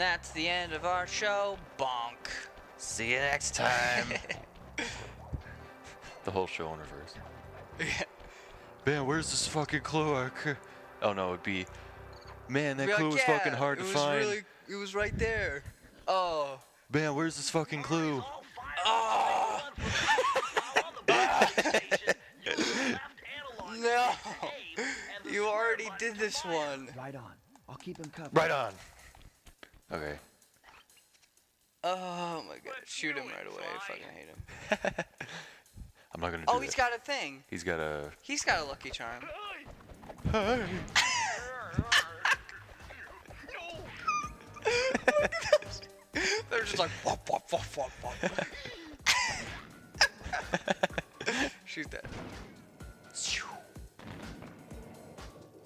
And that's the end of our show. Bonk. See you next time. the whole show in reverse. Man, where's this fucking clue? Oh no, it'd be. Man, that Be like, clue was "Yeah, fucking hard it to was find. Really, it was right there. Oh. Man, where's this fucking clue? Oh. No. You already did this one. Right on. I'll keep him covered. Right on. Okay. Oh my god. Shoot him right away. I fucking hate him. I'm not gonna do Oh, that. he's got a thing. He's got a. He's got a lucky charm. They're just like wop wop wop wop wop. Shoot that. It's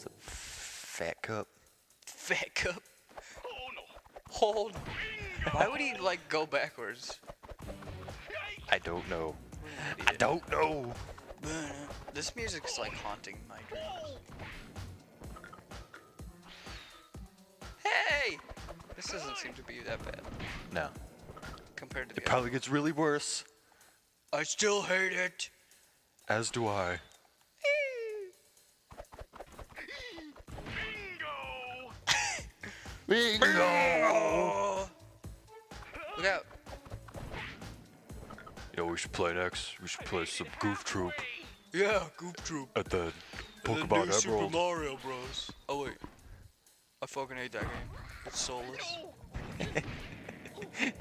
a fat cup. Fat cup. Hold. Why would he like go backwards? I don't know. I don't know. This music's like haunting my dreams. Hey! This doesn't seem to be that bad No. compared to the It probably gets really worse. I still hate it. As do I. Look out. Yo, we should play next. We should play some Goof Troop Yeah, Goop Troop. at the The Pokemon new Super Mario Bros. Oh wait. I fucking hate that game. It's soulless.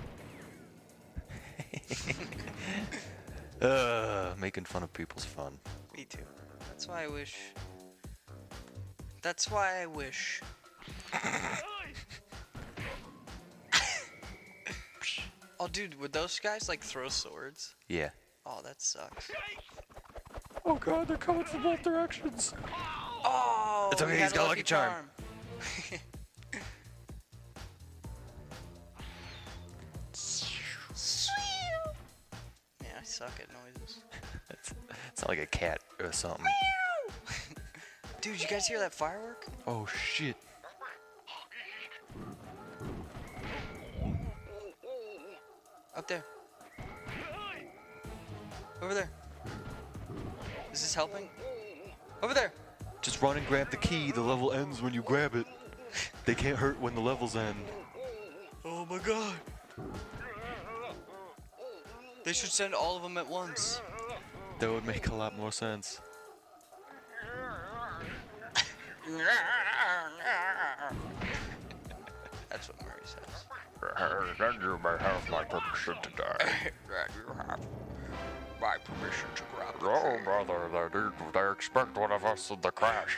Uh, making fun of people's fun. Me too. That's why I wish. That's why I wish. oh, dude, would those guys like throw swords? Yeah. Oh, that sucks. Oh god, they're coming from both directions. Oh, It's okay, he's had a got a lucky charm. Man, I suck at noises. It's, it's not like a cat or something. Dude, you guys hear that firework? Oh shit. Over there. Is this helping? Over there. Just run and grab the key. The level ends when you grab it. They can't hurt when the levels end. Oh my god. They should send all of them at once. That would make a lot more sense. That's what Murray says. Then you may have my permission to die. That my permission to grab the Oh, key. brother, they, need, they expect one of us in the crash.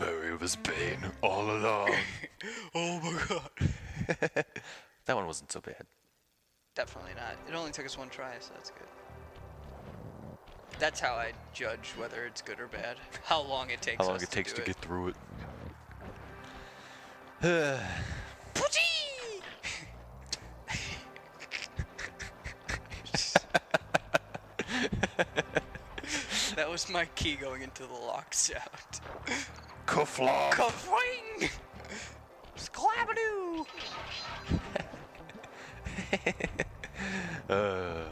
Murray was Bane all along. Oh my god. that one wasn't so bad. Definitely not. It only took us one try, so that's good. That's how I judge whether it's good or bad. How long it takes How long us it takes to, to do get through it. it. that was my key going into the lock sound. Kuflong! Kafwing! Sclabadoo! uh,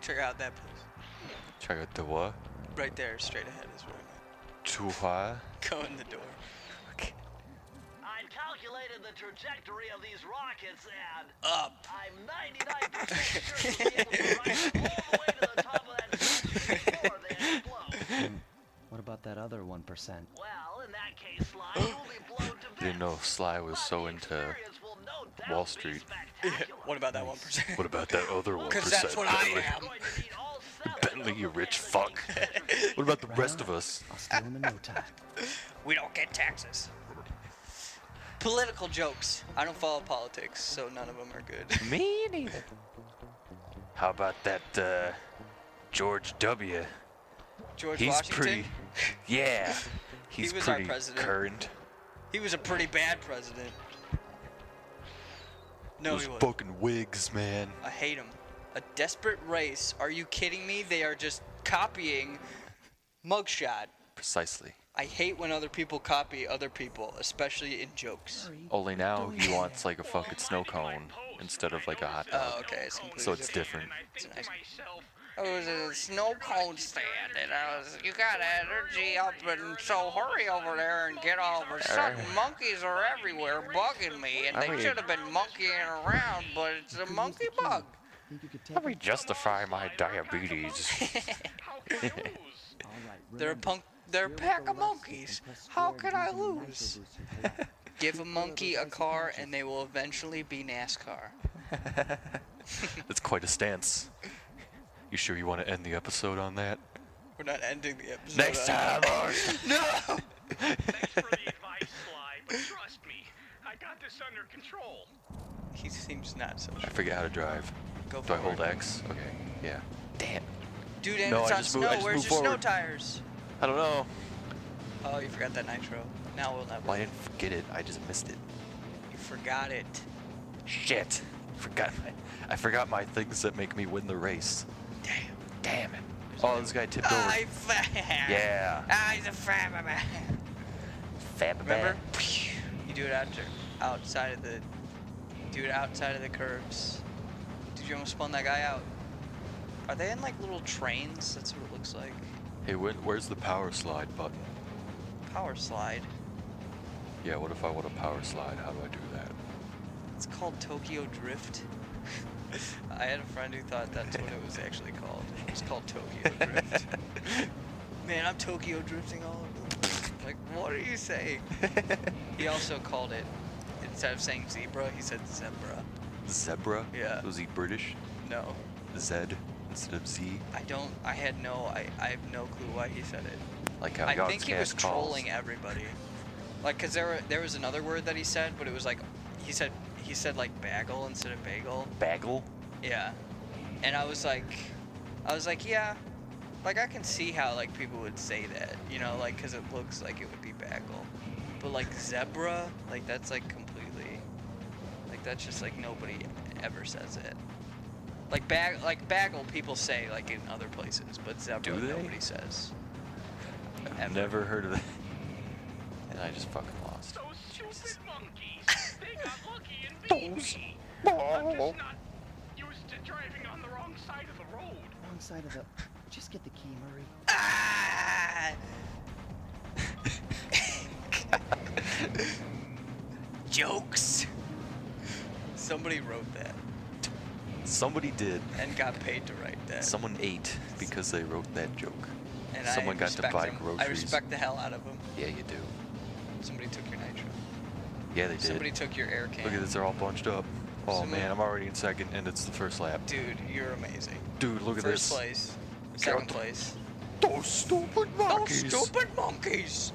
Check out that place. check out the what? Right there, straight ahead is where I'm at. Too high? Go in the door. I've calculated the trajectory of these rockets and Up. I'm 99% sure we'll be able to ride them all the way to the top of that before they explode. What about that other 1%? Well, in that case, Sly, you'll be blown to bits. Didn't know Sly was so into no Wall Street. spectacular. what about that 1%? What about that other one? Because that's what I am. Going to need all seven Bentley, you rich fuck. What about the rest of us? I'll steal him in no time. We don't get taxes. Political jokes. I don't follow politics, so none of them are good. Me neither. How about that uh, George W? George He's Washington. pretty. Yeah. He's was our president. current. He was a pretty bad president. No, Those he wasn't. fucking wigs, man. I hate him. A desperate race. Are you kidding me? They are just copying Mugshot. Precisely. I hate when other people copy other people, especially in jokes. Only now he wants like a fucking snow cone instead of like a hot Oh, dog. okay, it's completely So it's different. different. It's nice. It was a snow cone stand, and I was, you got energy up, and so hurry over there and get all of a sudden. Monkeys are everywhere bugging me, and they Hurry. should have been monkeying around, but it's a Could use monkey the key. bug. Think you could take Let me it? justify my diabetes. How can I lose? All right, They're a remember, punk. They're a pack of monkeys. How square could I using the nitro lose? booster to the left. Give a monkey a car, and they will eventually be NASCAR. That's quite a stance. You sure you want to end the episode on that? We're not ending the episode. Next on time, that. Lord. No. Thanks for the advice, Sly, but trust me, I got this under control. He seems not so sure. I forget how to drive. Go Do I hold. X? Okay. Yeah. Damn. Dude, and No, it's I on just snow. move- Where's move your snow tires? I don't know. Oh, you forgot that nitro. Now we'll never. Well, I didn't forget it. I just missed it. You forgot it. Shit. Forgot my. I forgot my things that make me win the race. Damn. Damn it. Oh, this guy tipped over. I. Yeah. Ah, he's a fat man. Fab Remember? You do it out outside of the. Do it outside of the curves. Dude, you almost spun that guy out. Are they in like little trains? That's what it looks like. Hey, where, where's the power slide button? Power slide. Yeah, what if I want a power slide? How do I do that? It's called Tokyo Drift. I had a friend who thought that's what it was actually called. It's called Tokyo Drift. Man, I'm Tokyo drifting all over the place. Like, what are you saying? He also called it, instead of saying zebra, he said zebra. Zebra? Yeah. Was he British? No, Z instead of Z? I don't, I had no, I, I have no clue why he said it. Like how I God's think he was calls. trolling everybody. Like, cause there were, there was another word that he said, but it was like, he said, he said like bagel instead of bagel. Bagel? Yeah. And I was like, I was like, yeah, like I can see how like people would say that, you know, like because it looks like it would be bagel, but like zebra, like that's like completely, like that's just like nobody ever says it. Like bag, like bagel, people say like in other places, but zebra Do they? nobody says. I've Ever. never heard of that. And I just fucking lost. Those stupid monkeys. They got lucky and beat me. I'm just not used to driving on the wrong side of the road. Wrong side of the. Just get the key, Murray. Ah! Jokes. Somebody wrote that Somebody did. and got paid to write that. Someone ate because they wrote that joke. and someone I got to buy them. I groceries. respect the hell out of them. Yeah, you do. Somebody took your nitro. Yeah, they did. Somebody took your air can. Look at this, they're all bunched up. Oh Someone- man, I'm already in second and it's the first lap. Dude, you're amazing. Dude, look at this. First place. Second place. Those stupid Those monkeys. stupid monkeys.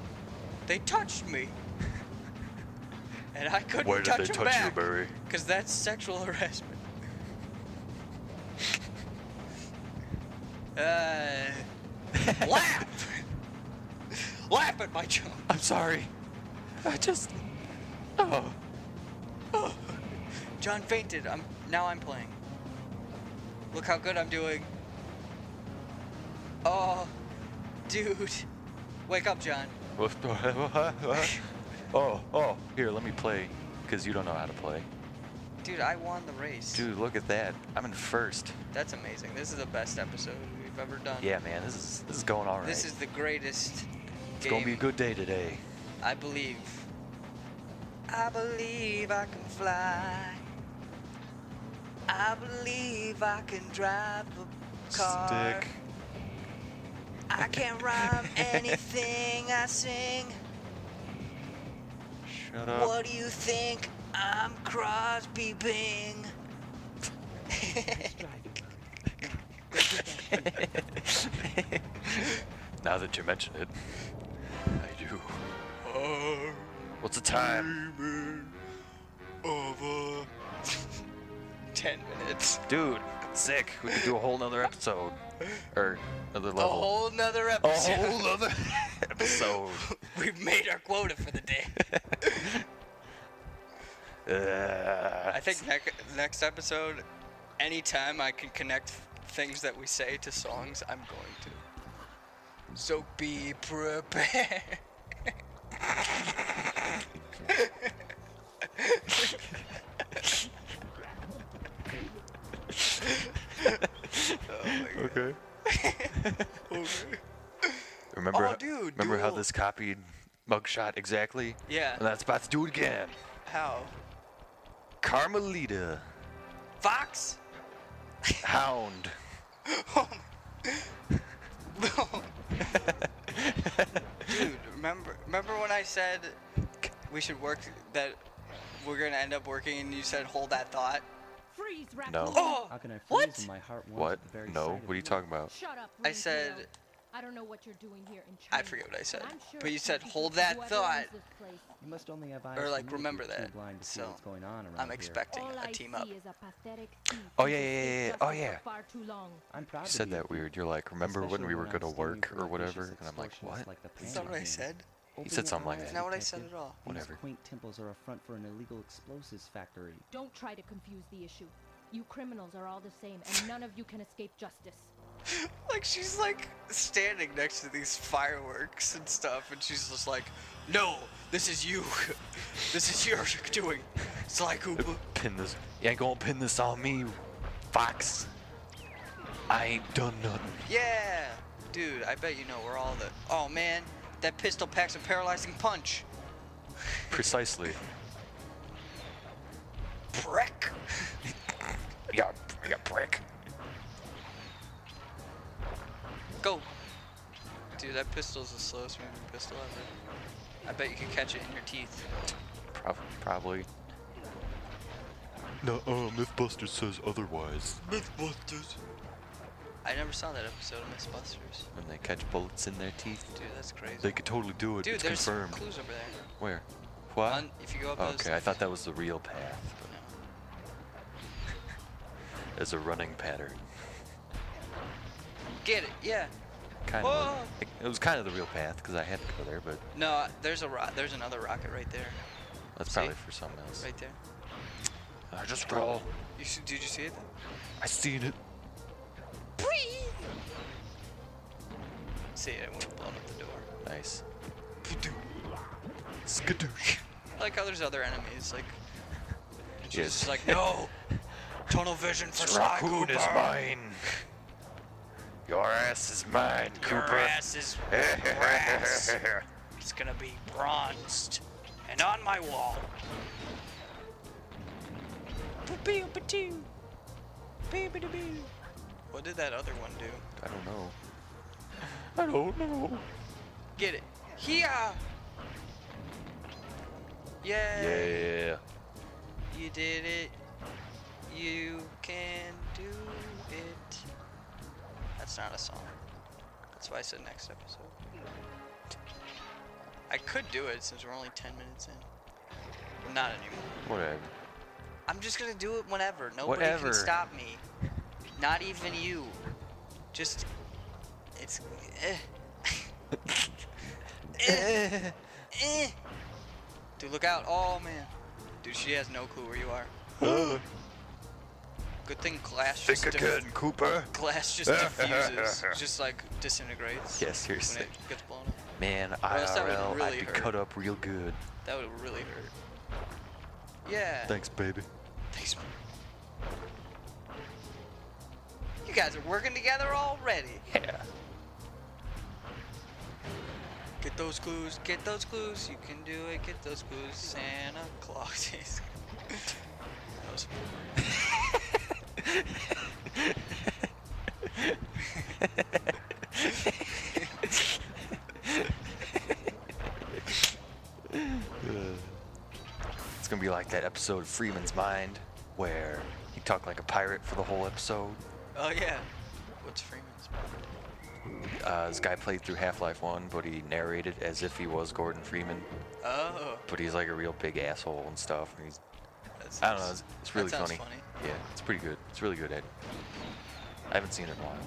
They touched me. And I couldn't Why did touch they them touch you, Barry? Because that's sexual harassment. Uh, laugh! laugh at my joke. I'm sorry. I just. Oh. Oh. John fainted. I'm now I'm playing. Look how good I'm doing. Oh, dude. Wake up, John. oh, oh, here, let me play. Because you don't know how to play. Dude, I won the race. Dude, look at that. I'm in first. That's amazing. This is the best episode we've ever done. Yeah, man, this is this is going all right. This is the greatest it's game. gonna be a good day today. I believe. I believe I can fly. I believe I can drive a car. Stick. I can rhyme anything I sing. Shut up. What do you think? I'm Crosby Bing. Now, that key. now that you mention it, I do. What's the time? Over. Ten minutes. Dude, sick. We could do a whole nother episode. Or another level. A whole nother episode. A whole nother episode. We've made our quota for the day. Uh, I think nec- next episode, anytime I can connect things that we say to songs, I'm going to. So be prepared. Okay. Remember, Oh, how- dude, remember how this copied mugshot exactly? Yeah. And that's about to do it again. How? Carmelita, Fox? Hound. Dude, remember remember when I said we should work that we're gonna end up working and you said hold that thought? Freeze. No. Oh How can I freeze what? my heart What? at the very No. What are you talking about? Shut up. I Ringtail. said I don't know what you're doing here in China. I forget what I said. I'm sure But you said hold that thought. owns this place. You must only have eyes Or like remember that. blind to So what's going on around I'm expecting All a I team up. a Oh, yeah, yeah, yeah, yeah. Oh, yeah. Far too long. I'm proud You said be a that weird. You're like, remember when we were I'm gonna work or whatever? And I'm like, what? like the Is that what I said? Open said something like that. that. Isn't what I said at all? These Whatever. quaint temples are a front for an illegal explosives factory. Don't try to confuse the issue. You criminals are all the same, and none of you can escape justice. Like she's like standing next to these fireworks and stuff, and she's just like, "No, this is you. this is your doing, Sly Cooper." Pin this. You ain't gonna pin this on me, Fox. I ain't done nothing. Yeah, dude. I bet you know we're all the. Oh man, that pistol packs a paralyzing punch. Precisely. Prick. Yeah, yeah, prick. Dude, that pistol's the slowest moving pistol ever. I bet you could catch it in your teeth. Prob- probably. No, uh, MythBusters says otherwise. Mythbusters. I never saw that episode of Mythbusters. When they catch bullets in their teeth, Dude, that's crazy. they could totally do it. Dude, it's there's confirmed. clues over there. Where? What? On, if you go up those. okay, I thought that was the real path. No. But there's a running pattern. Get it? Yeah. Kind Whoa. of. It was kind of the real path because I had to go there, but No, there's a ro- there's another rocket right there. that's See? probably for something else. Right there. I just roll. You s- did you see it? I seen it. See it? Would have blown up the door. Nice. Skadoosh. I like how there's other enemies like. She's Yes. just like, no. Tunnel vision for raccoon is mine. Your ass is mine, Your Cooper. ass is brass. It's gonna be bronzed and on my wall. What did that other one do? I don't know. I don't know. Get it. Here. Yeah. Yeah. You did it. You can do it. That's not a song. That's why I said next episode. I could do it since we're only 10 minutes in. Not anymore. Whatever. I'm just gonna do it whenever. Nobody Whatever. can stop me. Not even you. Just. It's. Eh. eh. Eh. Dude, look out. Oh, man. Dude, she has no clue where you are. Good thing glass think just again, Cooper. glass just diffuses, just like disintegrates. Yeah, when seriously. it gets blown up. Man, else that would IRL, really I'd be hurt. cut up real good. That would really hurt. Yeah. Thanks, baby. Thanks. You guys are working together already. Yeah. Get those clues. Get those clues. You can do it. Get those clues. Santa Claus is. that was It's gonna be like that episode of Freeman's Mind where he talked like a pirate for the whole episode. Oh yeah. What's Freeman's? Uh, this guy played through Half-Life 1, but he narrated as if he was Gordon Freeman. Oh. But he's like a real big asshole and stuff. And he's, I don't know, it's, it's really funny. funny. Yeah, it's pretty good. It's really good, Ed. I haven't seen it in a while,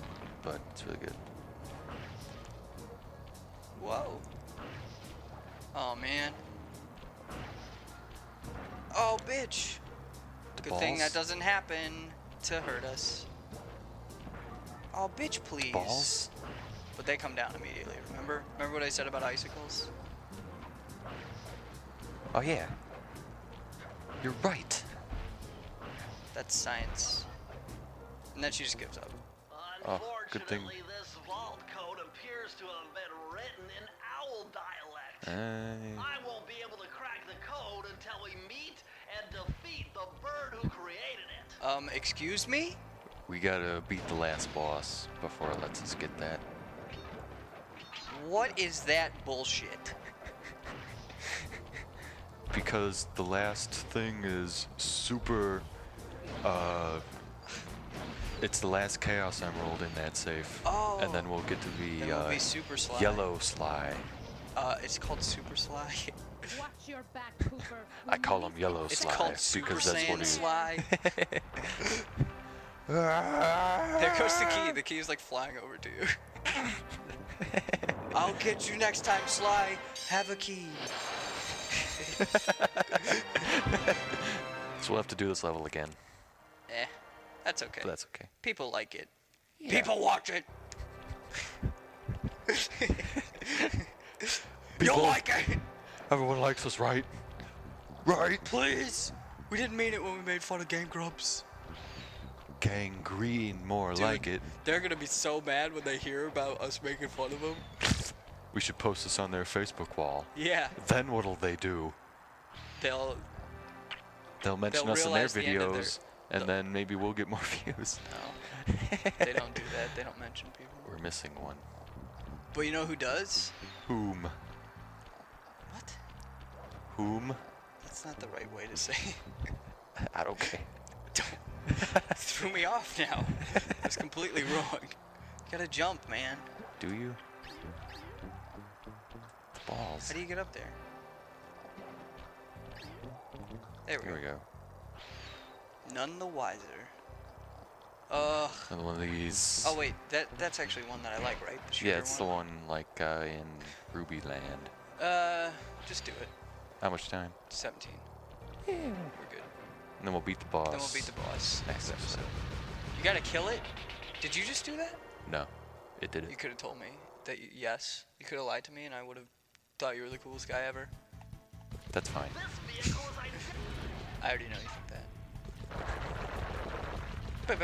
but it's really good. Whoa. Oh man. Oh bitch. The Good thing that doesn't happen to hurt us. Oh bitch, please. Balls? but they come down immediately. Remember? Remember what I said about icicles? Oh yeah. You're right. That's science. And then she just gives up. Oh, good thing. This vault code appears to have been written in owl dialect. Uh, I won't be able to crack the code until we meet and defeat the bird who created it. Um, excuse me? we gotta beat the last boss before it lets us get that. What is that bullshit? Because the last thing is super. Uh, it's the last Chaos Emerald in that safe. Oh. And then we'll get to the Then we'll uh, be Super Sly. Yellow Sly. Uh, it's called Super Sly. Watch your back, Cooper. I call him Yellow It's Sly called Super because that's what Saiyan he Sly. there goes the key. The key is like flying over to you. I'll get you next time, Sly. Have a key. So we'll have to do this level again. Eh, that's okay. But that's okay. People like it. People watch it. You'll like it. Everyone likes us, right? Right? Please. We didn't mean it when we made fun of Game Grumps. Gangrene, more Dude, like it. They're gonna be so mad when they hear about us making fun of them. We should post this on their Facebook wall. Yeah, Then what'll they do? they'll. They'll mention They'll us in their videos. the end of their- videos, and then maybe we'll get more views. No, they don't do that. They don't mention people. We're missing one. But you know who does? Whom? What? Whom? That's not the right way to say. I don't care. don't. Threw me off now. That's completely wrong. You gotta jump, man. Do you? The balls. How do you get up there? There we Here go. we go. None the wiser. Ugh. Another one of these. Oh wait, that that's actually one that I like, right? Yeah, it's the one like uh, in Ruby Land. Uh, just do it. How much time? 17. Yeah. We're good. And then we'll beat the boss. Then we'll beat the boss next episode. You gotta kill it? Did you just do that? No, it didn't. You could have told me that you, yes. You could have lied to me and I would have thought you were the coolest guy ever. That's fine. This vehicle is identical. I already know you think that. Dude,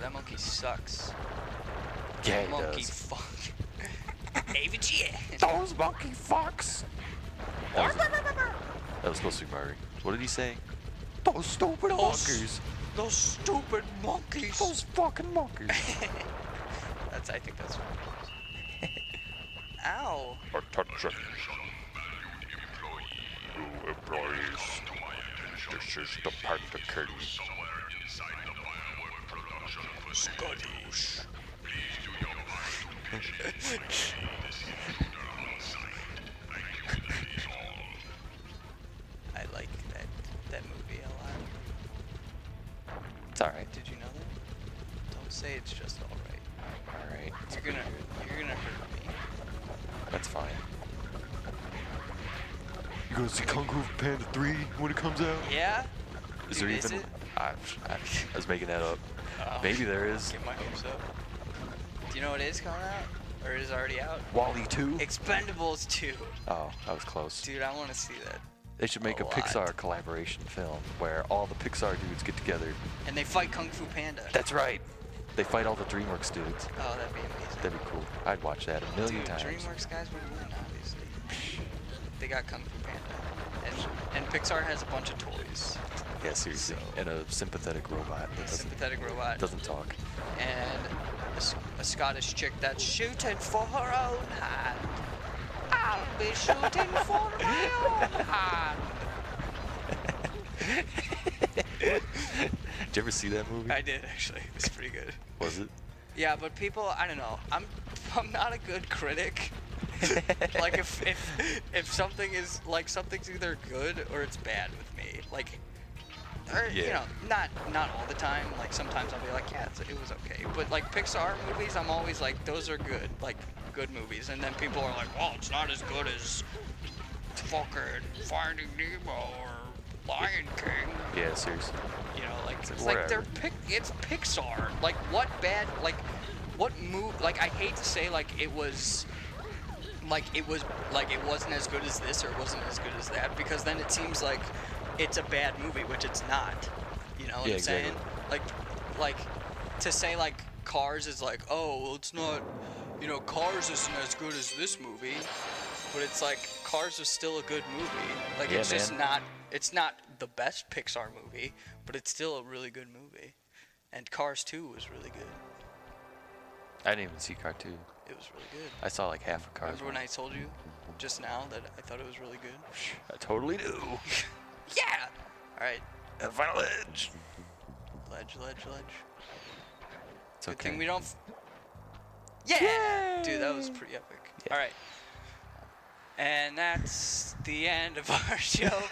that monkey sucks. Yeah, it monkey does. fuck. AVGA. Those monkey fucks. That was, that was supposed to be Murray. What did he say? Those stupid Those- monkeys. Those stupid monkeys. Those fucking monkeys. That's I think that's what it is. Ow. Attention. You employees. This is the Panda Scottish. See Kung Fu Panda 3 when it comes out? Yeah. Is Dude, there is even? I, I, I was making that up. Oh. Maybe there is. Get my hopes up. Do you know what is coming out? Or it is already out? WALL-E 2? Expendables 2. Oh, that was close. Dude, I want to see that. They should make a a. Pixar collaboration film where all the Pixar dudes get together. And they fight Kung Fu Panda. That's right. They fight all the DreamWorks dudes. oh, that'd be amazing. That'd be cool. I'd watch that a million Dude, times. DreamWorks guys would win. They got Kung Fu Panda. And, and Pixar has a bunch of toys. Yeah, seriously. So- And a sympathetic robot that A doesn't, sympathetic robot. doesn't talk. And a Scottish chick that's shooting for her own hand. I'll be shooting for my own hand. Did you ever see that movie? I did actually. It was pretty good. Was it? Yeah, but people, I don't know. I'm I'm not a good critic. like if if if something is like something's either good or it's bad with me. Like or, you know, not not all the time. Like sometimes I'll be like, yeah, it's, it was okay. But like Pixar movies, I'm always like, those are good, like good movies. And then people are like, well, it's not as good as fucking Finding Nemo or Lion King. Yeah, seriously. You know, like It's it's like, they're pic- it's Pixar. Like what bad like what move? Like I hate to say like it was, like it was like it wasn't as good as this or it wasn't as good as that because then it seems like it's a bad movie, which it's not. You know what Yeah, I'm saying? Like, like to say like Cars is like, oh, well, it's not. You know, Cars isn't as good as this movie, but it's like Cars is still a good movie. Like Yeah, it's just not. It's not the best Pixar movie, but it's still a really good movie. And Cars 2 was really good. I didn't even see Car 2. It was really good. I saw like half a Cars. Remember when. I told you just now that I thought it was really good? I totally do. Yeah! Alright, And Final Edge. ledge, ledge, ledge. It's Good okay. thing we don't. Yeah! Dude, that was pretty epic. Yeah. Alright. And that's the end of our show.